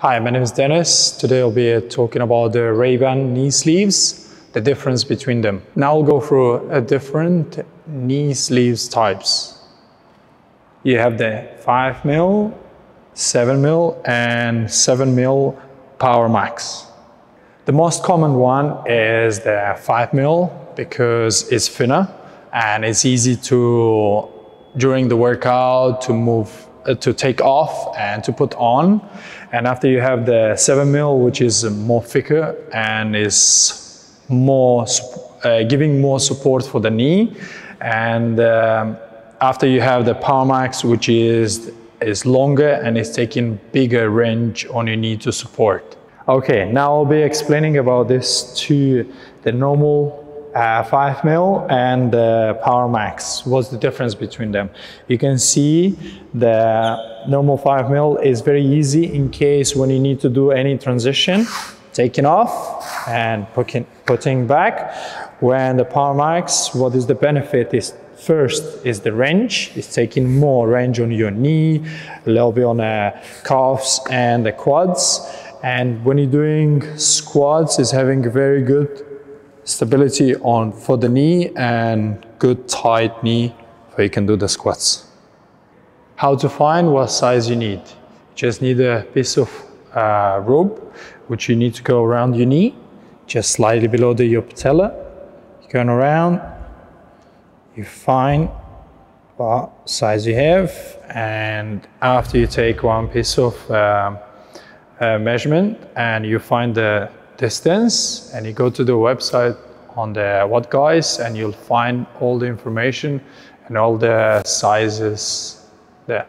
Hi, my name is Dennis. Today I'll be talking about the Rehband knee sleeves, the difference between them. Now I'll go through a different knee sleeves types. You have the 5 mil, 7 mil, and 7 mil Power Max. The most common one is the 5 mil because it's thinner and it's easy to during the workout to move to take off and to put on and after you have the 7 mil which is more thicker and is more uh, giving more support for the knee and um, after you have the Power Max which is is longer and is taking bigger range on your knee to support. Okay, now I'll be explaining about this to the normal uh, 5 mil and Power Max. What's the difference between them? You can see the normal 5 mil is very easy in case when you need to do any transition, taking off and putting, putting back. When the Power Max, what is the benefit is First is the range. It's taking more range on your knee, a little bit on the calves and the quads. And when you're doing squats, it's having a very good stability on for the knee and good tight knee so you can do the squats. How to find what size you need. You just need a piece of uh, rope which you need to go around your knee, just slightly below the your patella. You're going around, you find what size you have and after you take one piece of um, uh, measurement and you find the distance and you go to the website on the WOD Guys and you'll find all the information and all the sizes there.